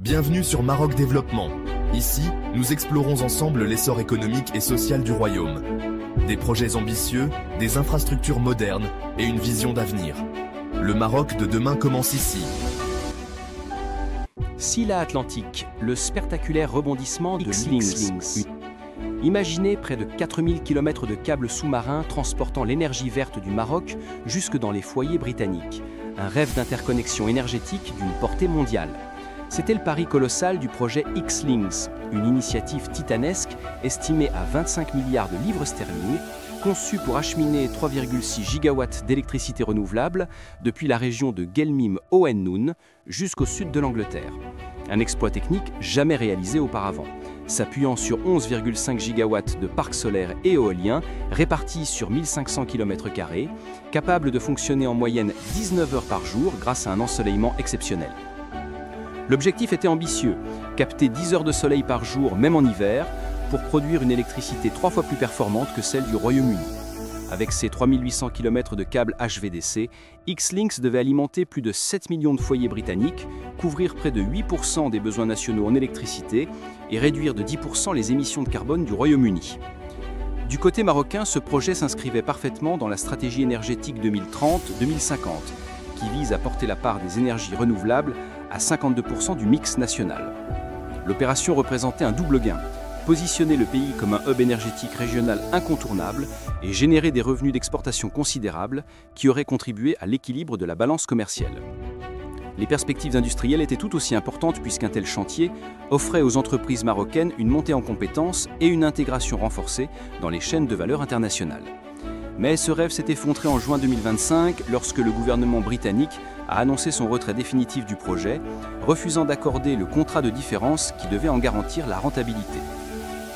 Bienvenue sur Maroc Développement. Ici, nous explorons ensemble l'essor économique et social du royaume. Des projets ambitieux, des infrastructures modernes et une vision d'avenir. Le Maroc de demain commence ici. Silla Atlantique, le spectaculaire rebondissement de X-Links. Imaginez près de 4000 km de câbles sous-marins transportant l'énergie verte du Maroc jusque dans les foyers britanniques. Un rêve d'interconnexion énergétique d'une portée mondiale. C'était le pari colossal du projet X-Links, une initiative titanesque estimée à 25 milliards de livres sterling, conçue pour acheminer 3,6 gigawatts d'électricité renouvelable depuis la région de Gelmim Noun jusqu'au sud de l'Angleterre. Un exploit technique jamais réalisé auparavant, s'appuyant sur 11,5 gigawatts de parcs solaires et éoliens répartis sur 1500 km, capable de fonctionner en moyenne 19 heures par jour grâce à un ensoleillement exceptionnel. L'objectif était ambitieux, capter 10 heures de soleil par jour, même en hiver, pour produire une électricité trois fois plus performante que celle du Royaume-Uni. Avec ses 3800 km de câbles HVDC, X-Links devait alimenter plus de 7 millions de foyers britanniques, couvrir près de 8% des besoins nationaux en électricité et réduire de 10% les émissions de carbone du Royaume-Uni. Du côté marocain, ce projet s'inscrivait parfaitement dans la stratégie énergétique 2030-2050, qui vise à porter la part des énergies renouvelables à 52% du mix national. L'opération représentait un double gain, positionner le pays comme un hub énergétique régional incontournable et générer des revenus d'exportation considérables qui auraient contribué à l'équilibre de la balance commerciale. Les perspectives industrielles étaient tout aussi importantes puisqu'un tel chantier offrait aux entreprises marocaines une montée en compétences et une intégration renforcée dans les chaînes de valeur internationales. Mais ce rêve s'est effondré en juin 2025 lorsque le gouvernement britannique a annoncé son retrait définitif du projet, refusant d'accorder le contrat de différence qui devait en garantir la rentabilité.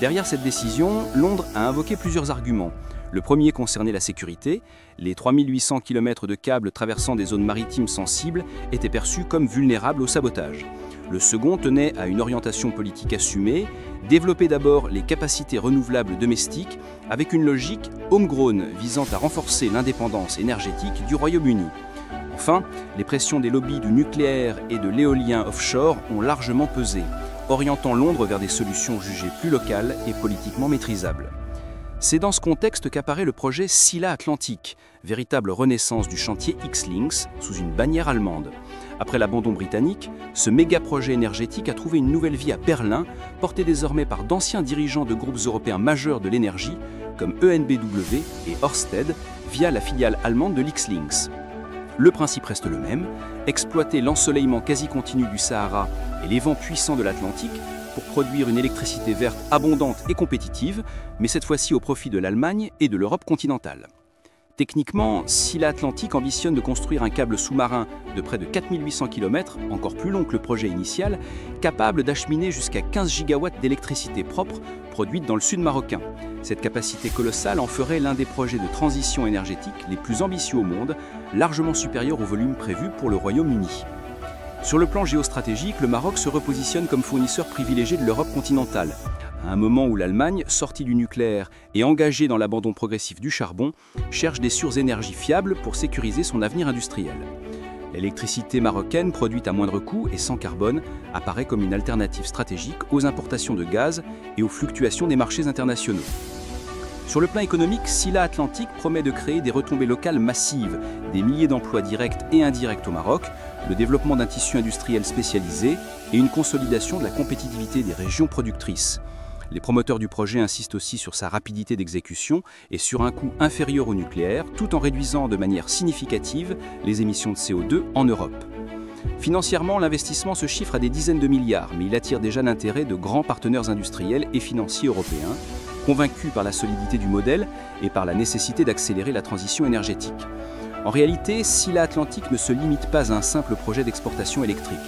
Derrière cette décision, Londres a invoqué plusieurs arguments. Le premier concernait la sécurité. Les 3800 km de câbles traversant des zones maritimes sensibles étaient perçus comme vulnérables au sabotage. Le second tenait à une orientation politique assumée, développer d'abord les capacités renouvelables domestiques avec une logique homegrown visant à renforcer l'indépendance énergétique du Royaume-Uni. Enfin, les pressions des lobbies du nucléaire et de l'éolien offshore ont largement pesé, orientant Londres vers des solutions jugées plus locales et politiquement maîtrisables. C'est dans ce contexte qu'apparaît le projet Silla Atlantique, véritable renaissance du chantier X-Links sous une bannière allemande. Après l'abandon britannique, ce méga projet énergétique a trouvé une nouvelle vie à Berlin, porté désormais par d'anciens dirigeants de groupes européens majeurs de l'énergie, comme ENBW et Ørsted, via la filiale allemande de l'X-Links. Le principe reste le même, exploiter l'ensoleillement quasi continu du Sahara et les vents puissants de l'Atlantique pour produire une électricité verte abondante et compétitive, mais cette fois-ci au profit de l'Allemagne et de l'Europe continentale. Techniquement, si l'Atlantique ambitionne de construire un câble sous-marin de près de 4800 km, encore plus long que le projet initial, capable d'acheminer jusqu'à 15 gigawatts d'électricité propre produite dans le sud marocain. Cette capacité colossale en ferait l'un des projets de transition énergétique les plus ambitieux au monde, largement supérieur au volume prévu pour le Royaume-Uni. Sur le plan géostratégique, le Maroc se repositionne comme fournisseur privilégié de l'Europe continentale, à un moment où l'Allemagne, sortie du nucléaire et engagée dans l'abandon progressif du charbon, cherche des sources d'énergie fiables pour sécuriser son avenir industriel. L'électricité marocaine, produite à moindre coût et sans carbone, apparaît comme une alternative stratégique aux importations de gaz et aux fluctuations des marchés internationaux. Sur le plan économique, Silla Atlantique promet de créer des retombées locales massives, des milliers d'emplois directs et indirects au Maroc, le développement d'un tissu industriel spécialisé et une consolidation de la compétitivité des régions productrices. Les promoteurs du projet insistent aussi sur sa rapidité d'exécution et sur un coût inférieur au nucléaire, tout en réduisant de manière significative les émissions de CO2 en Europe. Financièrement, l'investissement se chiffre à des dizaines de milliards, mais il attire déjà l'intérêt de grands partenaires industriels et financiers européens, convaincus par la solidité du modèle et par la nécessité d'accélérer la transition énergétique. En réalité, Silla Atlantique ne se limite pas à un simple projet d'exportation électrique.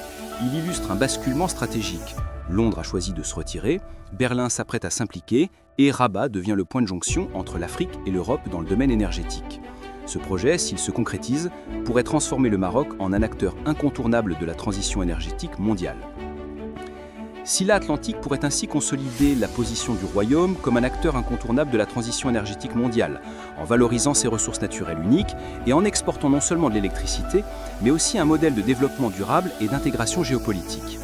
Il illustre un basculement stratégique, Londres a choisi de se retirer, Berlin s'apprête à s'impliquer et Rabat devient le point de jonction entre l'Afrique et l'Europe dans le domaine énergétique. Ce projet, s'il se concrétise, pourrait transformer le Maroc en un acteur incontournable de la transition énergétique mondiale. Silla Atlantique pourrait ainsi consolider la position du Royaume comme un acteur incontournable de la transition énergétique mondiale, en valorisant ses ressources naturelles uniques et en exportant non seulement de l'électricité, mais aussi un modèle de développement durable et d'intégration géopolitique.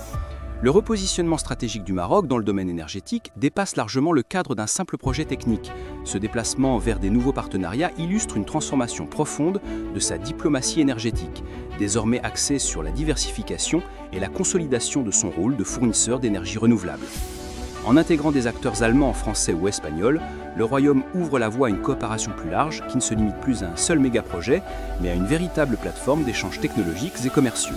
Le repositionnement stratégique du Maroc dans le domaine énergétique dépasse largement le cadre d'un simple projet technique. Ce déplacement vers des nouveaux partenariats illustre une transformation profonde de sa diplomatie énergétique, désormais axée sur la diversification et la consolidation de son rôle de fournisseur d'énergie renouvelable. En intégrant des acteurs allemands, français ou espagnols, le Royaume ouvre la voie à une coopération plus large qui ne se limite plus à un seul méga-projet, mais à une véritable plateforme d'échanges technologiques et commerciaux.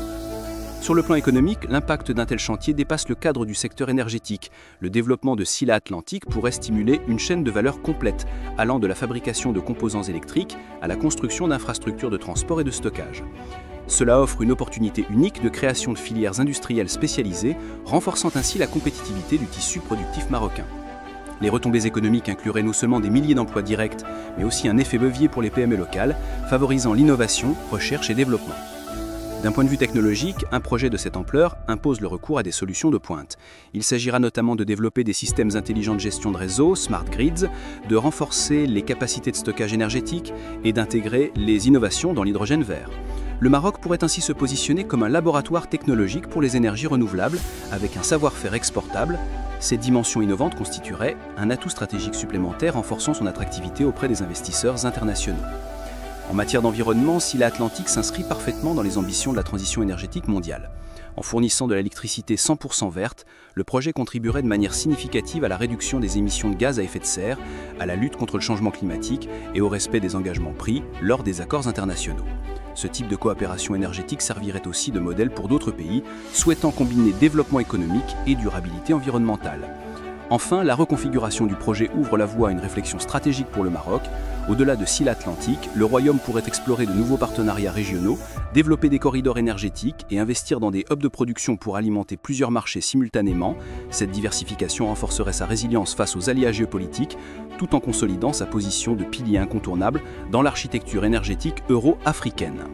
Sur le plan économique, l'impact d'un tel chantier dépasse le cadre du secteur énergétique. Le développement de Silla Atlantique pourrait stimuler une chaîne de valeur complète, allant de la fabrication de composants électriques à la construction d'infrastructures de transport et de stockage. Cela offre une opportunité unique de création de filières industrielles spécialisées, renforçant ainsi la compétitivité du tissu productif marocain. Les retombées économiques incluraient non seulement des milliers d'emplois directs, mais aussi un effet levier pour les PME locales, favorisant l'innovation, recherche et développement. D'un point de vue technologique, un projet de cette ampleur impose le recours à des solutions de pointe. Il s'agira notamment de développer des systèmes intelligents de gestion de réseau, smart grids, de renforcer les capacités de stockage énergétique et d'intégrer les innovations dans l'hydrogène vert. Le Maroc pourrait ainsi se positionner comme un laboratoire technologique pour les énergies renouvelables, avec un savoir-faire exportable. Ces dimensions innovantes constitueraient un atout stratégique supplémentaire renforçant son attractivité auprès des investisseurs internationaux. En matière d'environnement, Silla Atlantique s'inscrit parfaitement dans les ambitions de la transition énergétique mondiale. En fournissant de l'électricité 100% verte, le projet contribuerait de manière significative à la réduction des émissions de gaz à effet de serre, à la lutte contre le changement climatique et au respect des engagements pris lors des accords internationaux. Ce type de coopération énergétique servirait aussi de modèle pour d'autres pays souhaitant combiner développement économique et durabilité environnementale. Enfin, la reconfiguration du projet ouvre la voie à une réflexion stratégique pour le Maroc. Au-delà de Silla Atlantique, le Royaume pourrait explorer de nouveaux partenariats régionaux, développer des corridors énergétiques et investir dans des hubs de production pour alimenter plusieurs marchés simultanément. Cette diversification renforcerait sa résilience face aux aléas géopolitiques, tout en consolidant sa position de pilier incontournable dans l'architecture énergétique euro-africaine.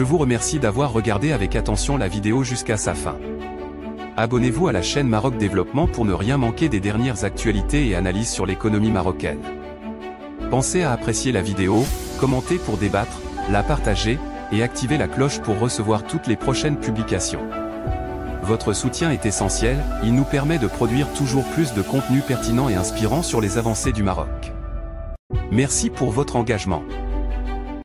Je vous remercie d'avoir regardé avec attention la vidéo jusqu'à sa fin. Abonnez-vous à la chaîne Maroc Développement pour ne rien manquer des dernières actualités et analyses sur l'économie marocaine. Pensez à apprécier la vidéo, commenter pour débattre, la partager, et activer la cloche pour recevoir toutes les prochaines publications. Votre soutien est essentiel, il nous permet de produire toujours plus de contenu pertinent et inspirant sur les avancées du Maroc. Merci pour votre engagement.